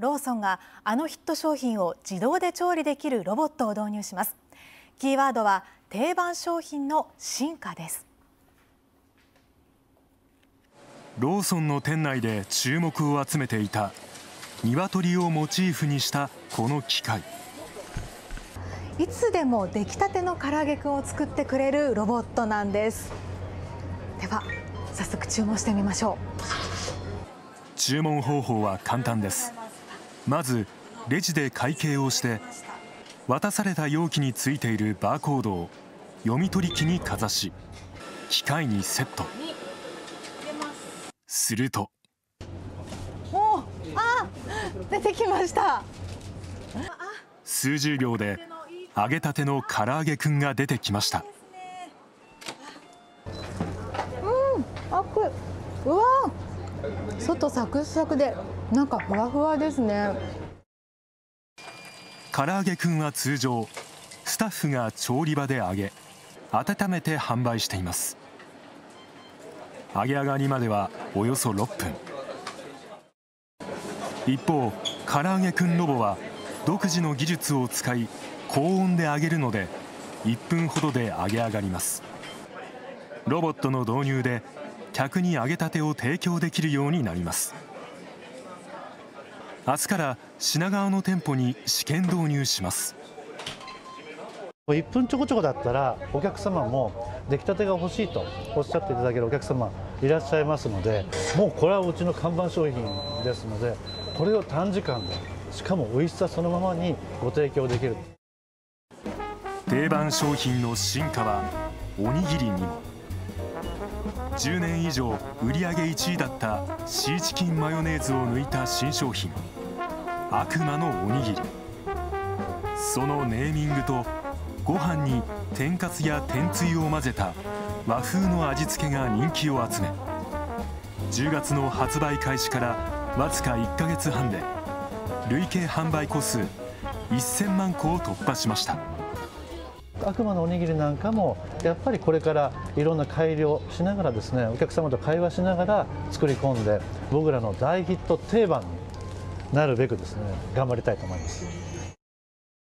ローソンがあのヒット商品を自動で調理できるロボットを導入します。キーワードは定番商品の進化です。ローソンの店内で注目を集めていた鶏をモチーフにしたこの機械。いつでも出来たての唐揚げくんを作ってくれるロボットなんです。では早速注文してみましょう。注文方法は簡単ですまずレジで会計をして渡された容器についているバーコードを読み取り機にかざし機械にセット。するとおあ出てきました。数十秒で揚げたての唐揚げくんが出てきました。うんあこれうわ外サクサクで中ふわふわですね。唐揚げくんは通常スタッフが調理場で揚げ温めて販売しています。揚げ上がりまではおよそ6分。一方唐揚げくんロボは独自の技術を使い高温で揚げるので1分ほどで揚げ上がります。ロボットの導入で客に揚げたてを提供できるようになります。明日から品川の店舗に試験導入します。1分ちょこちょこだったらお客様も出来たてが欲しいとおっしゃっていただけるお客様いらっしゃいますのでもうこれはうちの看板商品ですのでこれを短時間でしかも美味しさそのままにご提供できる。定番商品の進化はおにぎりにも。10年以上売り上げ1位だったシーチキンマヨネーズを抜いた新商品悪魔のおにぎり。そのネーミングとご飯に天かすや天つゆを混ぜた和風の味付けが人気を集め10月の発売開始からわずか1ヶ月半で累計販売個数1000万個を突破しました。悪魔のおにぎりなんかもやっぱりこれからいろんな改良しながらですねお客様と会話しながら作り込んで僕らの大ヒット定番になるべくですね頑張りたいと思います。